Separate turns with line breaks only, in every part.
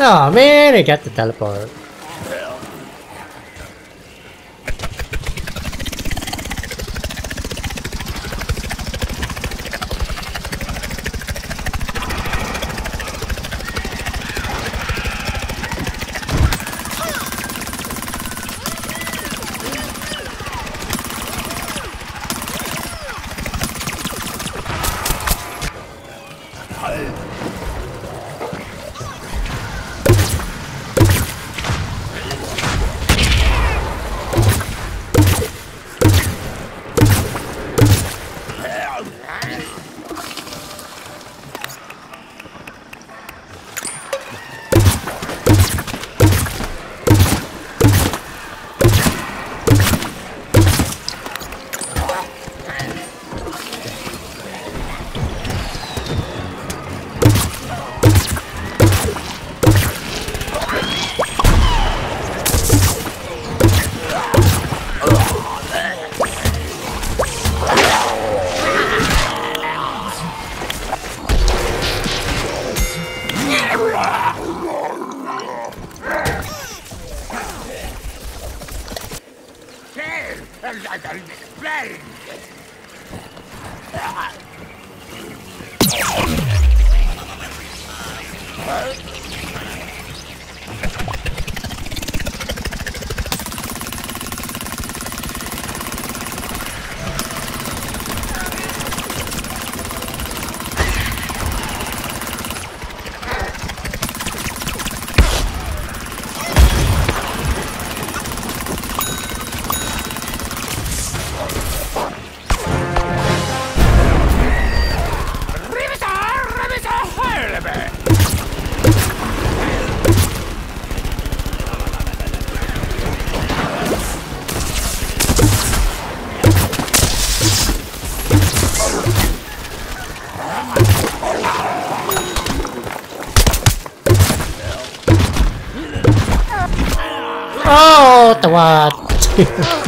Oh man, I got the teleport. Oh, 哇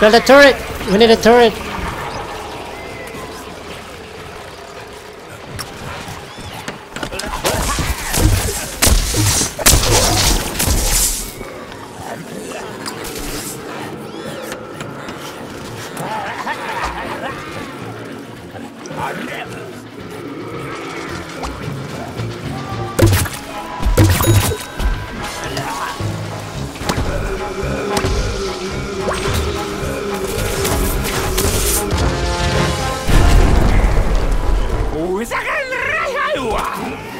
ว่า Got a turret! We need a turret! Oh, it's a good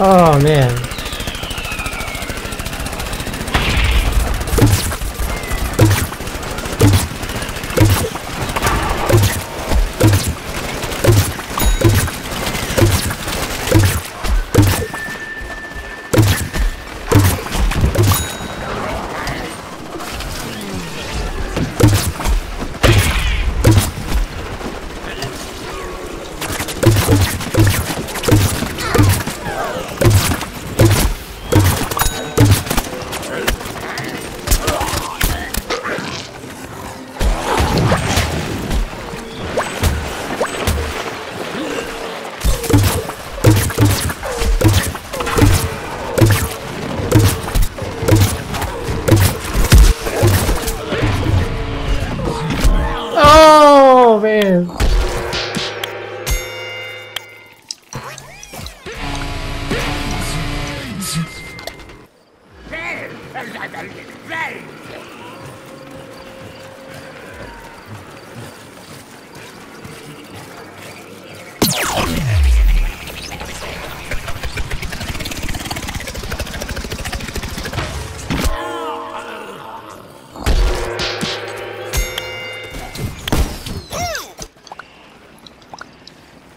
Oh man. Oh man.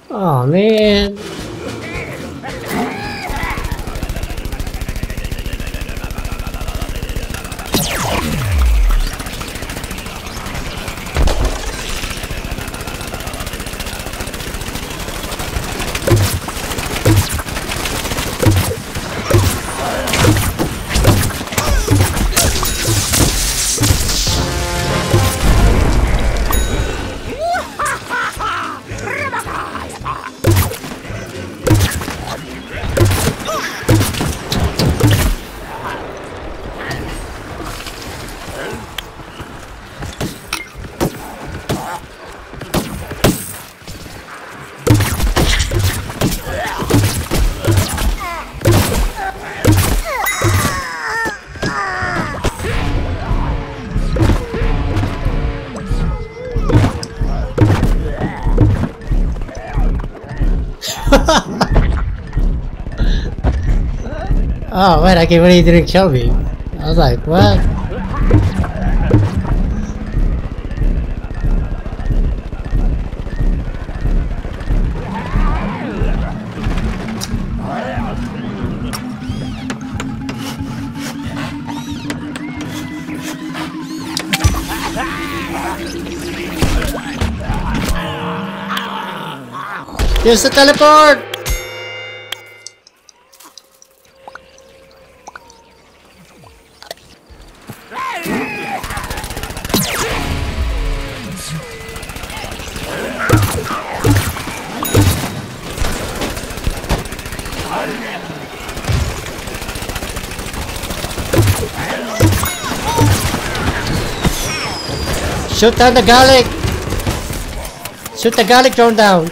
Oh man. Oh wait, I can really didn't kill me. I was like, what? Use the teleport! Shoot down the garlic! Shoot the garlic drone down!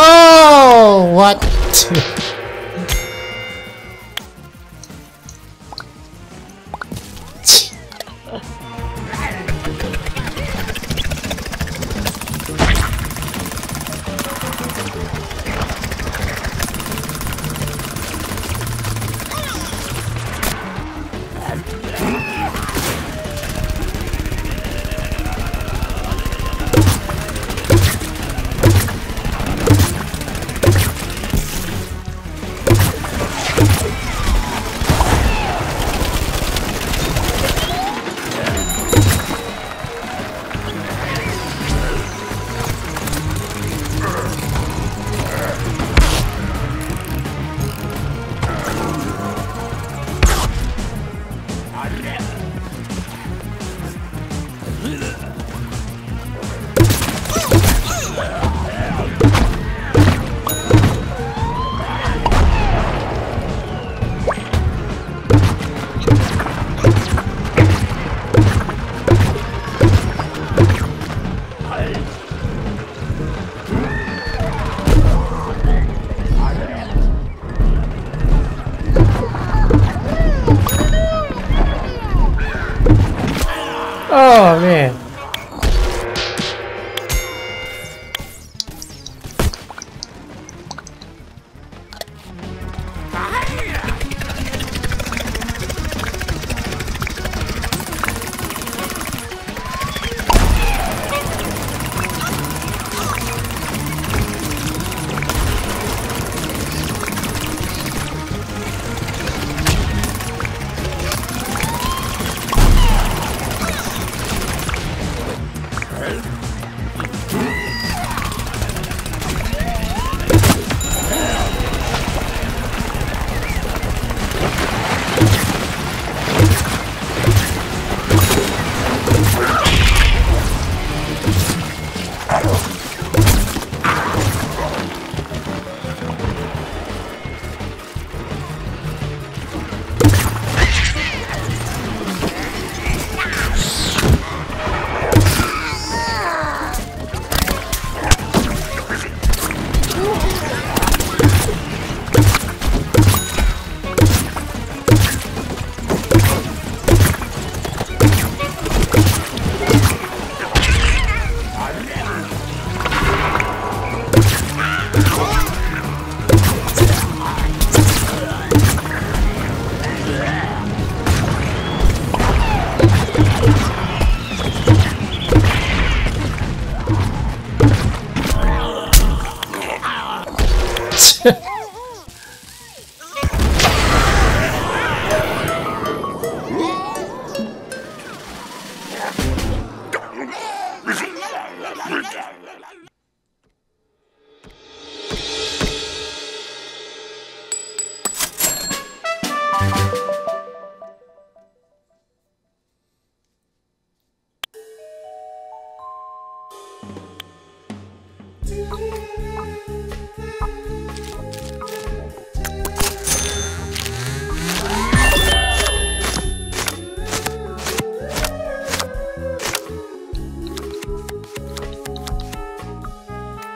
Oh, what? Yeah.